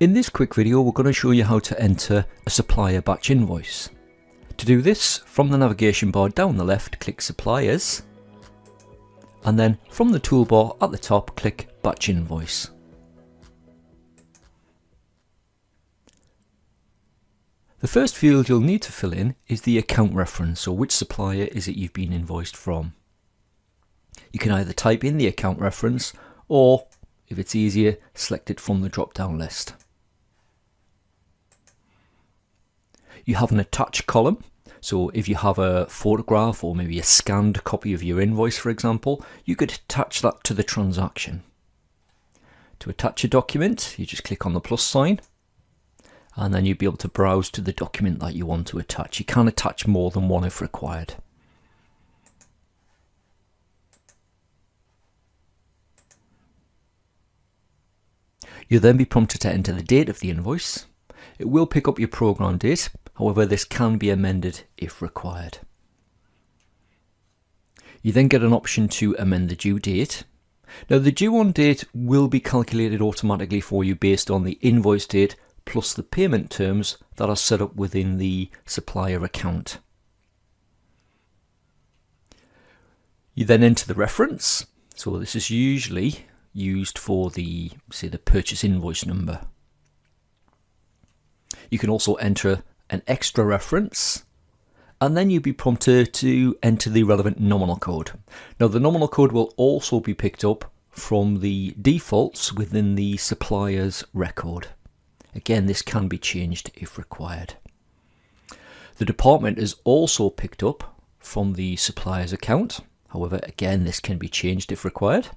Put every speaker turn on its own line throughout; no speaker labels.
In this quick video we're going to show you how to enter a supplier batch invoice. To do this, from the navigation bar down the left click suppliers and then from the toolbar at the top click batch invoice. The first field you'll need to fill in is the account reference or which supplier is it you've been invoiced from. You can either type in the account reference or if it's easier, select it from the drop down list. You have an attach column. So if you have a photograph or maybe a scanned copy of your invoice, for example, you could attach that to the transaction. To attach a document, you just click on the plus sign and then you'll be able to browse to the document that you want to attach. You can attach more than one if required. You'll then be prompted to enter the date of the invoice. It will pick up your program date, however this can be amended if required. You then get an option to amend the due date. Now the due on date will be calculated automatically for you based on the invoice date plus the payment terms that are set up within the supplier account. You then enter the reference. So this is usually used for the, say, the purchase invoice number. You can also enter an extra reference and then you'll be prompted to enter the relevant nominal code. Now the nominal code will also be picked up from the defaults within the supplier's record. Again, this can be changed if required. The department is also picked up from the supplier's account. However, again, this can be changed if required.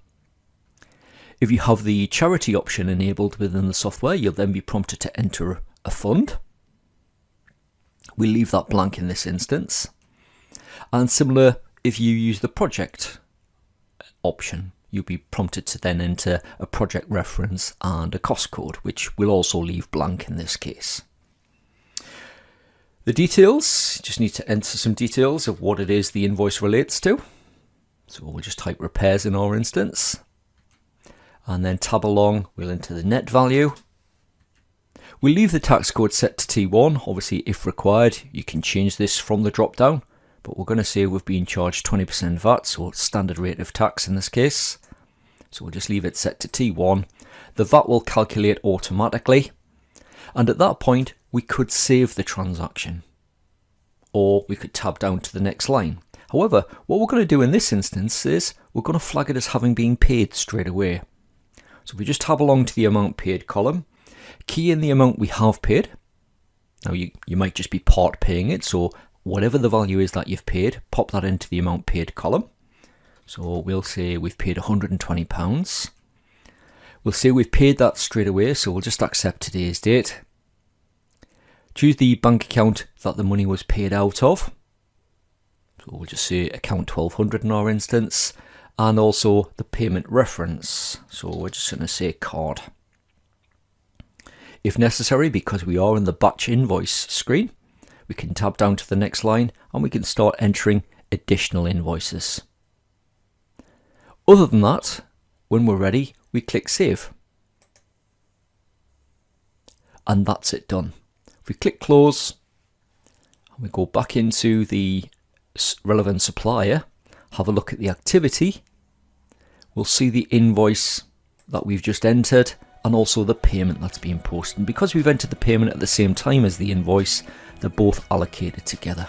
If you have the charity option enabled within the software, you'll then be prompted to enter a fund. We leave that blank in this instance. And similar, if you use the project option, you'll be prompted to then enter a project reference and a cost code, which we'll also leave blank in this case. The details, just need to enter some details of what it is the invoice relates to. So we'll just type repairs in our instance. And then tab along, we'll enter the net value. We'll leave the tax code set to T1. Obviously, if required, you can change this from the drop down. But we're going to say we've been charged 20% VAT, so standard rate of tax in this case. So we'll just leave it set to T1. The VAT will calculate automatically. And at that point, we could save the transaction. Or we could tab down to the next line. However, what we're going to do in this instance is we're going to flag it as having been paid straight away. So if we just tab along to the amount paid column, key in the amount we have paid. Now you, you might just be part paying it, so whatever the value is that you've paid, pop that into the amount paid column. So we'll say we've paid £120. We'll say we've paid that straight away, so we'll just accept today's date. Choose the bank account that the money was paid out of. So we'll just say account 1200 in our instance, and also the payment reference. So we're just going to say card. If necessary, because we are in the batch invoice screen, we can tab down to the next line and we can start entering additional invoices. Other than that, when we're ready, we click Save. And that's it done. If we click Close, and we go back into the relevant supplier, have a look at the activity, we'll see the invoice that we've just entered and also the payment that's being posted. And because we've entered the payment at the same time as the invoice, they're both allocated together.